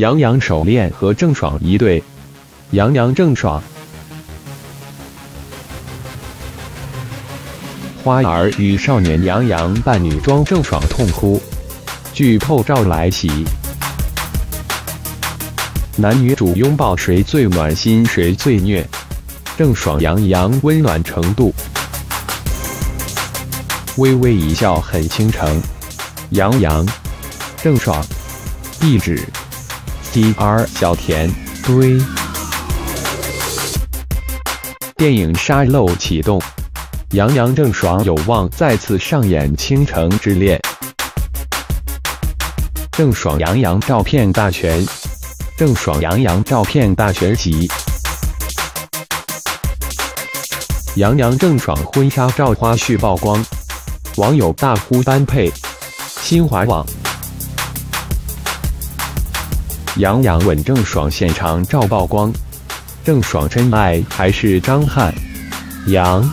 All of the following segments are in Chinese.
杨洋手链和郑爽一对，杨洋郑爽。花儿与少年杨洋扮女装郑爽痛哭，剧透照来袭，男女主拥抱谁最暖心谁最虐？郑爽杨洋温暖程度，微微一笑很倾城，杨洋郑爽地址。Dr 小田堆。电影沙漏启动，杨洋郑爽有望再次上演倾城之恋。郑爽杨洋照片大全，郑爽杨洋照片大全集。杨洋郑爽婚纱照花絮曝光，网友大呼般配。新华网。杨洋吻郑爽现场照曝光，郑爽真爱还是张翰？杨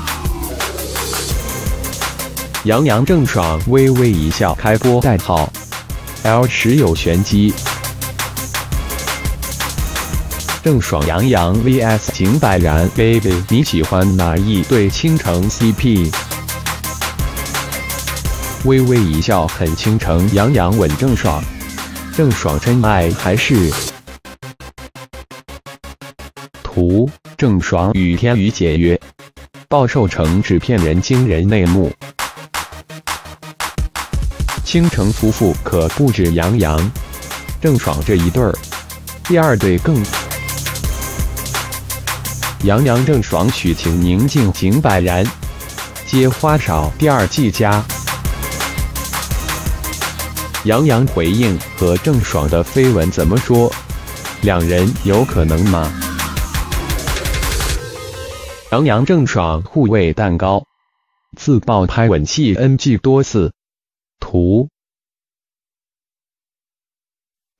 杨洋郑爽微微一笑开播代号，L 十有玄机。郑爽杨洋 vs 景柏然，baby 你喜欢哪一对倾城 CP？微微一笑很倾城，杨洋吻郑爽。郑爽真爱还是图？郑爽与天宇解约，曝受成纸片人惊人内幕。倾城夫妇可不止杨洋、郑爽这一对儿，第二对更。杨洋郑爽许晴宁静，景柏然接花少第二季加。杨洋回应和郑爽的绯闻怎么说？两人有可能吗？杨洋郑爽互喂蛋糕，自曝拍吻戏 NG 多次。图：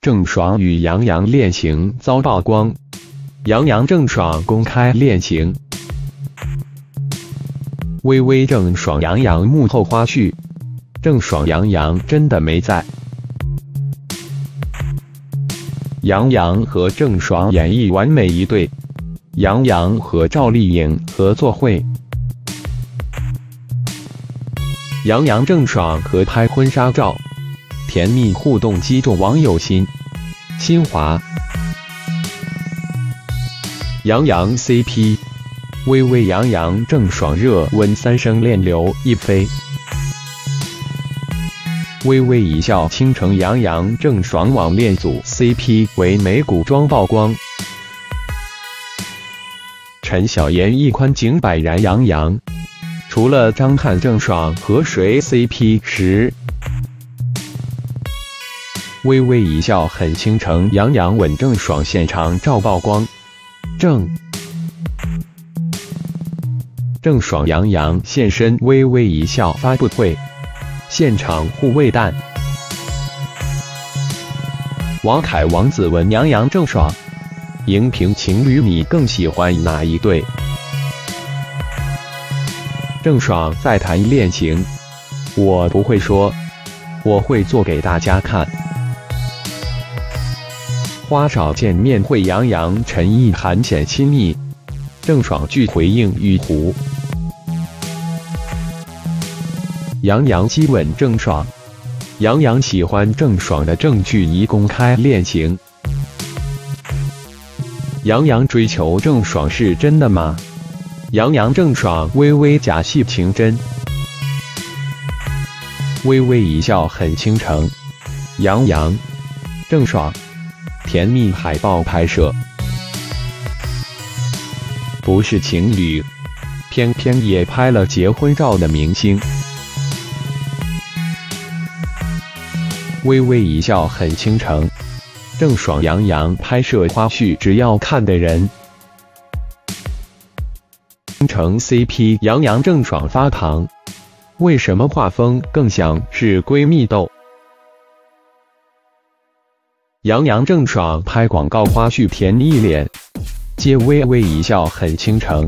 郑爽与杨洋恋情遭曝光，杨洋郑爽公开恋情。微微郑爽杨洋幕后花絮。郑爽杨洋真的没在。杨洋和郑爽演绎完美一对。杨洋和赵丽颖合作会。杨洋郑爽合拍婚纱照，甜蜜互动击中网友心。新华。杨洋 CP，微微杨洋郑爽热吻三生恋流一飞。微微一笑，倾城杨洋郑爽网恋组 CP 为美股装曝光。陈小妍一宽景柏然杨洋，除了张翰郑爽和谁 CP 时，微微一笑很倾城杨洋吻郑爽现场照曝光。郑郑爽杨洋现身微微一笑发布会。现场护卫蛋，王凯王子文杨洋郑爽，荧屏情侣你更喜欢哪一对？郑爽在谈恋情，我不会说，我会做给大家看。花少见面会杨洋陈意涵显亲密，郑爽拒回应玉湖。杨洋激吻郑爽，杨洋喜欢郑爽的证据已公开恋情。杨洋追求郑爽是真的吗？杨洋郑爽微微假戏情真，微微一笑很倾城。杨洋郑爽甜蜜海报拍摄，不是情侣，偏偏也拍了结婚照的明星。微微一笑很倾城，郑爽杨洋拍摄花絮，只要看的人。倾城 CP 杨洋郑爽发糖，为什么画风更像是闺蜜斗？杨洋郑爽拍广告花絮，甜蜜脸，皆微微一笑很倾城。